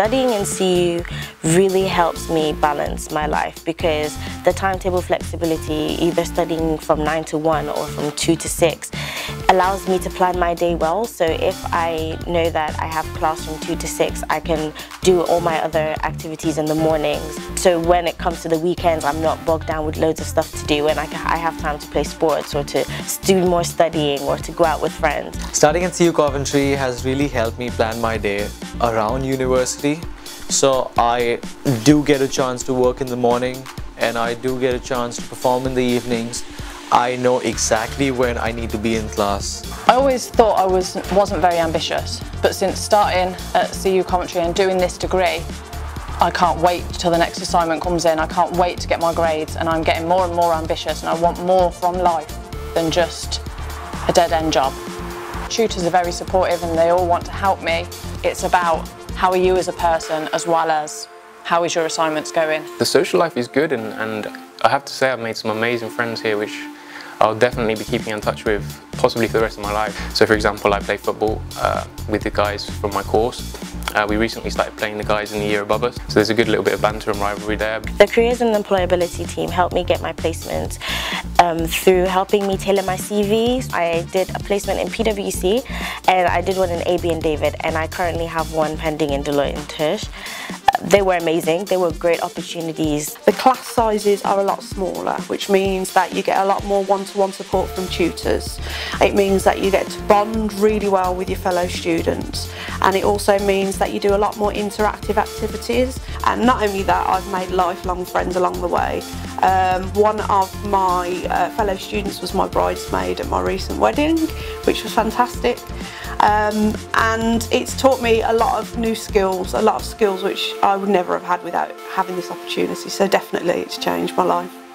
Studying in CU really helps me balance my life because the timetable flexibility, either studying from 9 to 1 or from 2 to 6, allows me to plan my day well. So if I know that I have class from 2 to 6, I can do all my other activities in the mornings. So when it comes to the weekends, I'm not bogged down with loads of stuff to do and I, I have time to play sports or to do more studying or to go out with friends. Studying at CU Coventry has really helped me plan my day around university. So I do get a chance to work in the morning and I do get a chance to perform in the evenings. I know exactly when I need to be in class. I always thought I was, wasn't very ambitious, but since starting at CU Coventry and doing this degree, I can't wait till the next assignment comes in. I can't wait to get my grades and I'm getting more and more ambitious and I want more from life than just a dead-end job. Tutors are very supportive and they all want to help me. It's about how are you as a person as well as how is your assignments going. The social life is good and, and I have to say I've made some amazing friends here which I'll definitely be keeping in touch with possibly for the rest of my life. So for example, I play football uh, with the guys from my course. Uh, we recently started playing the guys in the year above us, so there's a good little bit of banter and rivalry there. The Careers and Employability team helped me get my placement um, through helping me tailor my CV. I did a placement in PwC and I did one in AB and David and I currently have one pending in Deloitte and Touche. They were amazing, they were great opportunities. Class sizes are a lot smaller, which means that you get a lot more one-to-one -one support from tutors. It means that you get to bond really well with your fellow students and it also means that you do a lot more interactive activities and not only that I've made lifelong friends along the way. Um, one of my uh, fellow students was my bridesmaid at my recent wedding which was fantastic um, and it's taught me a lot of new skills, a lot of skills which I would never have had without having this opportunity so definitely it's changed my life.